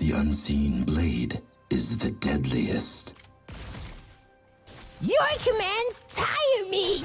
The unseen blade is the deadliest. Your commands tire me!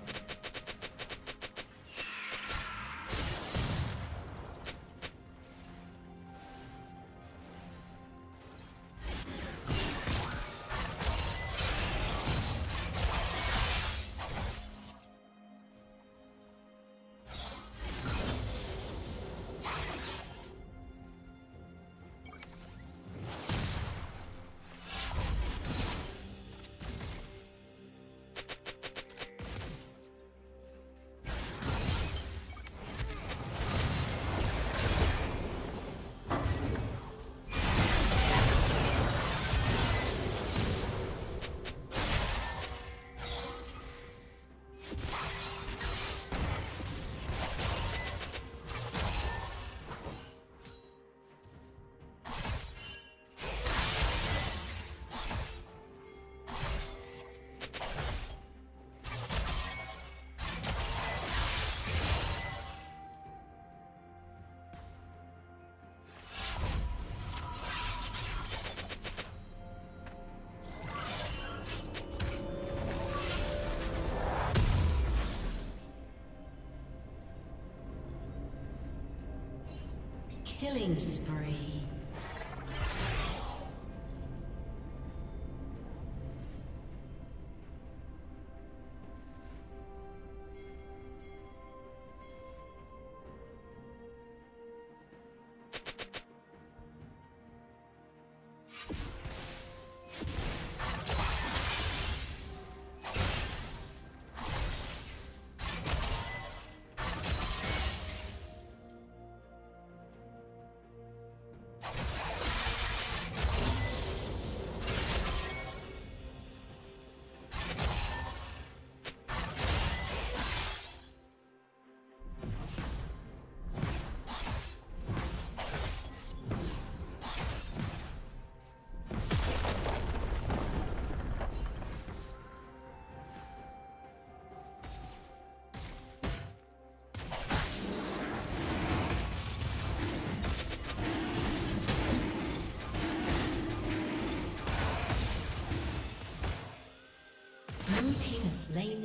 Killing spree.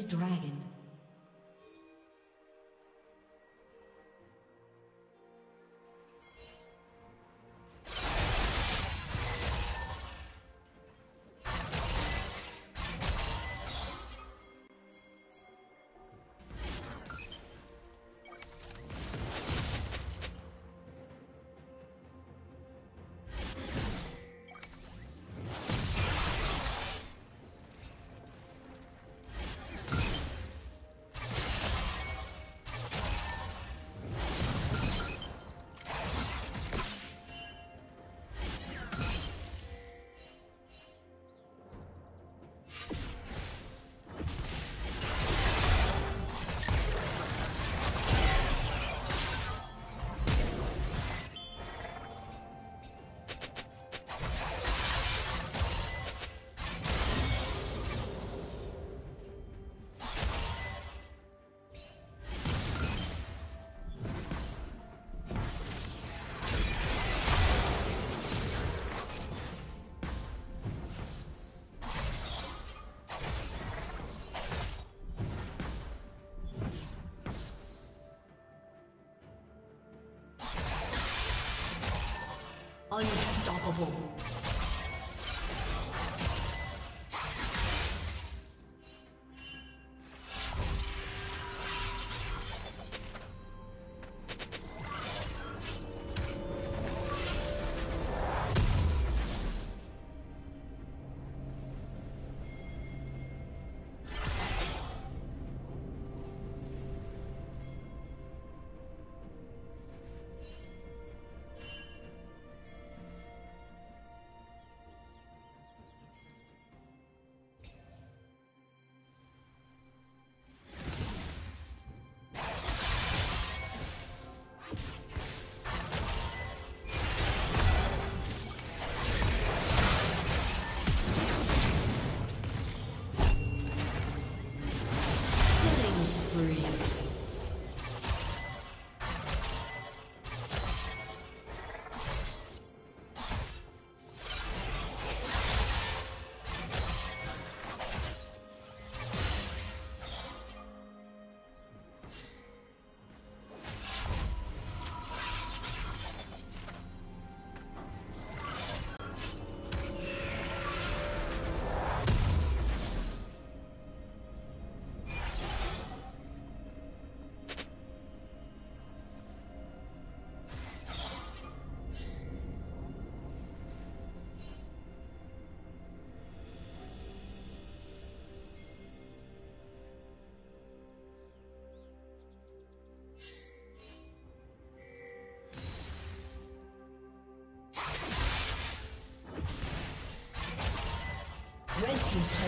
Dragon. Unstoppable.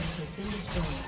Has been destroyed.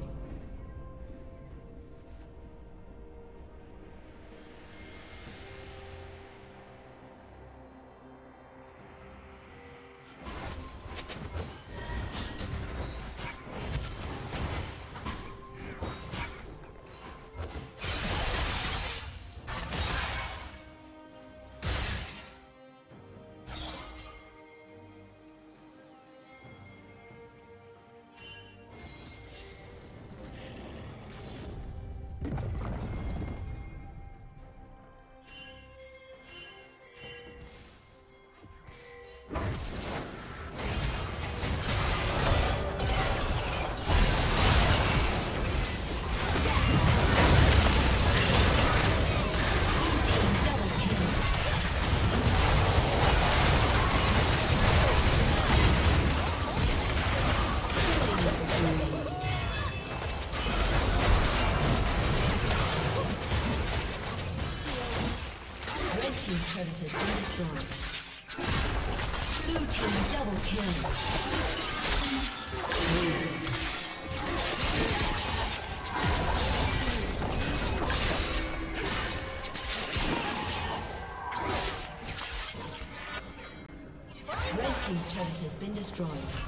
Destroyed.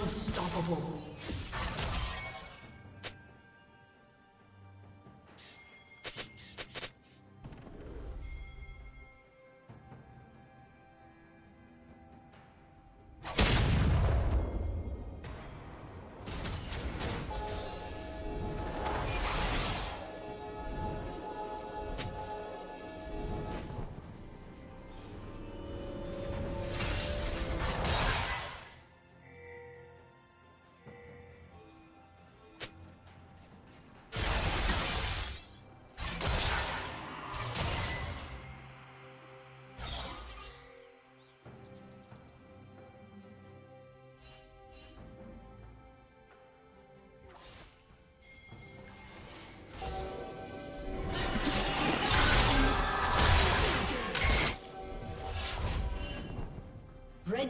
Unstoppable.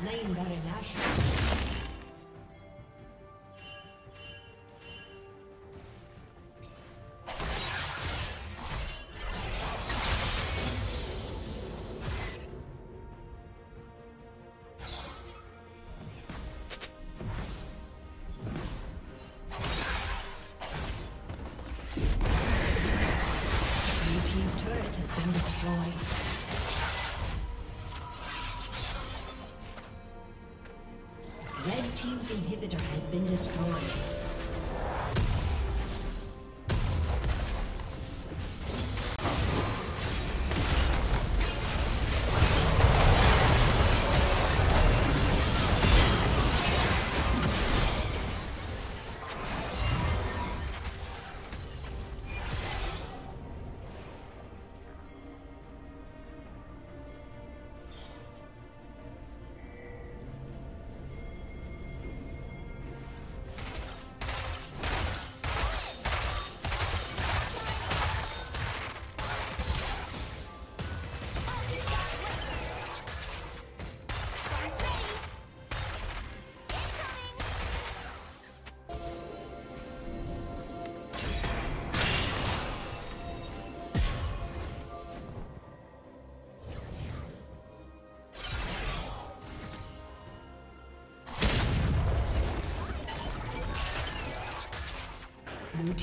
Slain Baron Nashor.